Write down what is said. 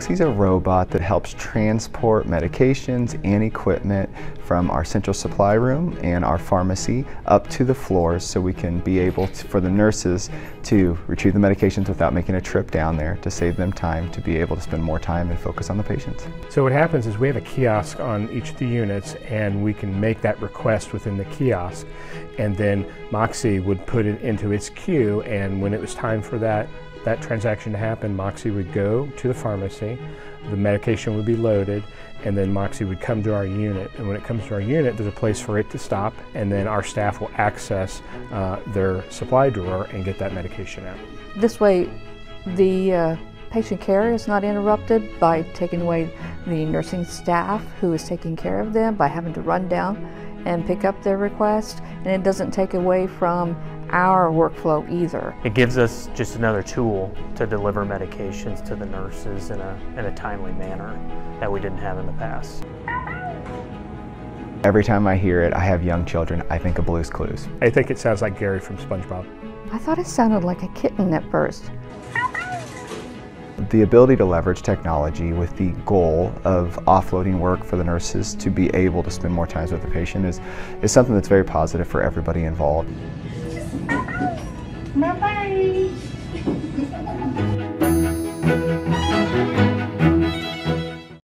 Moxi's a robot that helps transport medications and equipment from our central supply room and our pharmacy up to the floors so we can be able to, for the nurses to retrieve the medications without making a trip down there to save them time to be able to spend more time and focus on the patients. So what happens is we have a kiosk on each of the units and we can make that request within the kiosk and then Moxi would put it into its queue and when it was time for that that transaction to happen, Moxi would go to the pharmacy, the medication would be loaded, and then Moxi would come to our unit. And when it comes to our unit, there's a place for it to stop, and then our staff will access uh, their supply drawer and get that medication out. This way, the uh, patient care is not interrupted by taking away the nursing staff who is taking care of them by having to run down and pick up their request, and it doesn't take away from our workflow either. It gives us just another tool to deliver medications to the nurses in a, in a timely manner that we didn't have in the past. Every time I hear it, I have young children, I think of Blue's Clues. I think it sounds like Gary from SpongeBob. I thought it sounded like a kitten at first. The ability to leverage technology with the goal of offloading work for the nurses to be able to spend more time with the patient is, is something that's very positive for everybody involved. Bye-bye.